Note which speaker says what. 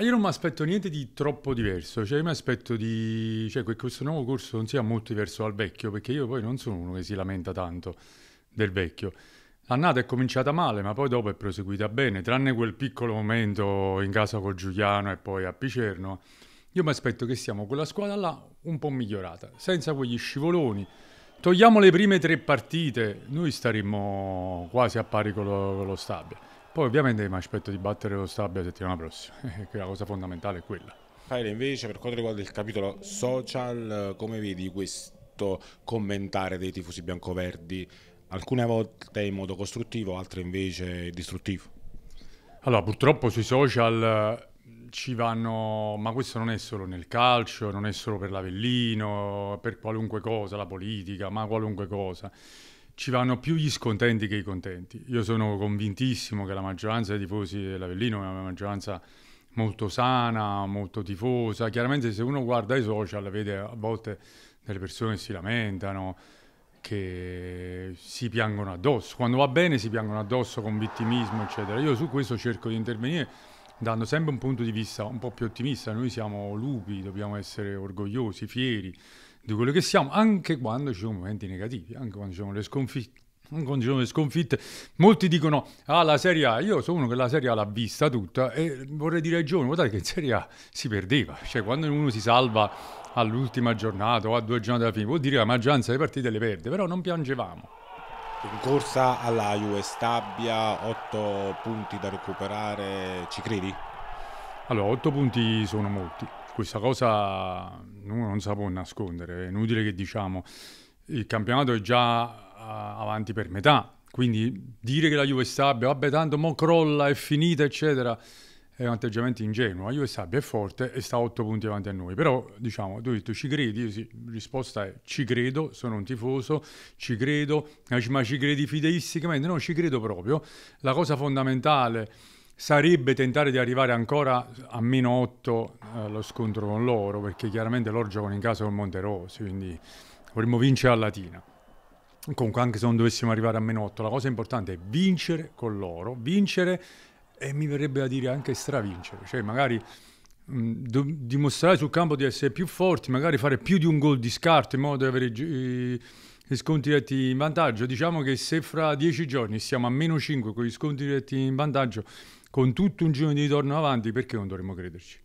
Speaker 1: Io non mi aspetto niente di troppo diverso, cioè io mi aspetto di... cioè che questo nuovo corso non sia molto diverso dal vecchio, perché io poi non sono uno che si lamenta tanto del vecchio. L'annata è cominciata male, ma poi dopo è proseguita bene, tranne quel piccolo momento in casa col Giuliano e poi a Picerno. Io mi aspetto che siamo quella squadra là un po' migliorata, senza quegli scivoloni. Togliamo le prime tre partite, noi staremmo quasi a pari con lo, con lo Stabia. Poi ovviamente mi aspetto di battere lo Stabia la settimana prossima, che la cosa fondamentale è quella.
Speaker 2: Fare invece per quanto riguarda il capitolo social, come vedi questo commentare dei tifosi biancoverdi? Alcune volte in modo costruttivo, altre invece distruttivo.
Speaker 1: Allora, purtroppo sui social ci vanno, ma questo non è solo nel calcio, non è solo per l'Avellino, per qualunque cosa, la politica, ma qualunque cosa. Ci vanno più gli scontenti che i contenti. Io sono convintissimo che la maggioranza dei tifosi dell'Avellino è una maggioranza molto sana, molto tifosa. Chiaramente se uno guarda i social vede a volte delle persone che si lamentano, che si piangono addosso. Quando va bene si piangono addosso con vittimismo, eccetera. Io su questo cerco di intervenire dando sempre un punto di vista un po' più ottimista. Noi siamo lupi, dobbiamo essere orgogliosi, fieri di quello che siamo, anche quando ci sono momenti negativi, anche quando ci sono le sconfitte. Quando ci sono le sconfitte, molti dicono: Ah, la Serie A. Io sono uno che la Serie A l'ha vista tutta e vorrei dire ai giovani: guardate che in Serie A si perdeva. Cioè, quando uno si salva all'ultima giornata o a due giornate alla fine, vuol dire che la maggioranza delle partite le perde, però non piangevamo.
Speaker 2: In corsa alla Juve Stabia, 8 punti da recuperare, ci credi?
Speaker 1: Allora, 8 punti sono molti. Questa cosa uno non si può nascondere, è inutile che diciamo il campionato è già avanti per metà, quindi dire che la Juve Stabia, vabbè tanto mo crolla, è finita, eccetera, è un atteggiamento ingenuo. La Juve Stabia è forte e sta a 8 punti avanti a noi. Però, diciamo, tu hai detto ci credi? Io sì, la risposta è ci credo, sono un tifoso, ci credo, ma ci credi fideisticamente? No, ci credo proprio. La cosa fondamentale sarebbe tentare di arrivare ancora a meno 8 allo eh, scontro con loro, perché chiaramente loro giocano in casa con Monterosi, quindi vorremmo vincere a Latina. Comunque, anche se non dovessimo arrivare a meno 8, la cosa importante è vincere con loro, vincere e mi verrebbe da dire anche stravincere, cioè magari mh, dimostrare sul campo di essere più forti, magari fare più di un gol di scarto in modo da avere gli sconti diretti in vantaggio. Diciamo che se fra dieci giorni siamo a meno 5 con gli sconti diretti in vantaggio, con tutto un giro di ritorno avanti, perché non dovremmo crederci?